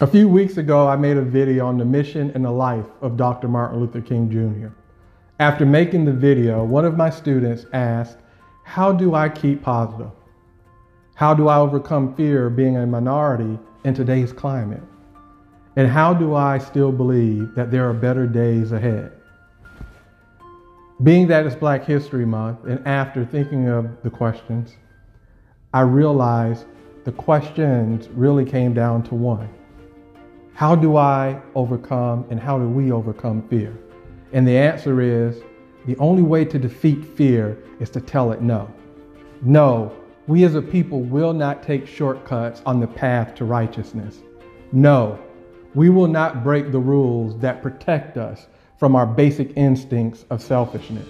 A few weeks ago, I made a video on the mission and the life of Dr. Martin Luther King Jr. After making the video, one of my students asked, How do I keep positive? How do I overcome fear of being a minority in today's climate? And how do I still believe that there are better days ahead? Being that it's Black History Month, and after thinking of the questions, I realized the questions really came down to one How do I overcome and how do we overcome fear? And the answer is the only way to defeat fear is to tell it no. No, we as a people will not take shortcuts on the path to righteousness. No, we will not break the rules that protect us from our basic instincts of selfishness.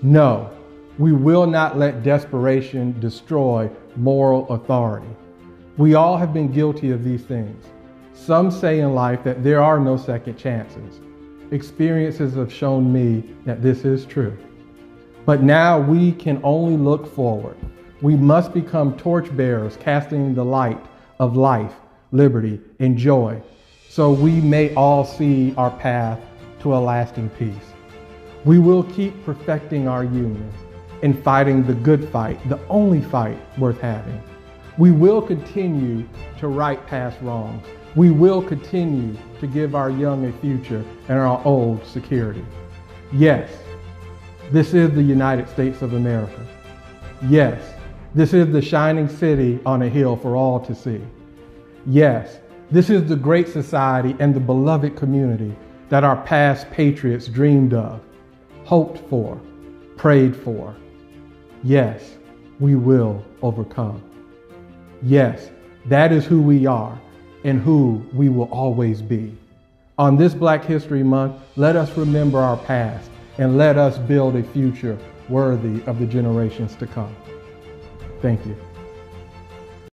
No, we will not let desperation destroy moral authority. We all have been guilty of these things. Some say in life that there are no second chances. Experiences have shown me that this is true. But now we can only look forward. We must become torchbearers, casting the light of life, liberty, and joy, so we may all see our path to a lasting peace. We will keep perfecting our union and fighting the good fight, the only fight worth having. We will continue to right past wrongs. We will continue to give our young a future and our old security. Yes, this is the United States of America. Yes, this is the shining city on a hill for all to see. Yes, this is the great society and the beloved community that our past patriots dreamed of, hoped for, prayed for. Yes, we will overcome. Yes, that is who we are and who we will always be. On this Black History Month, let us remember our past and let us build a future worthy of the generations to come. Thank you.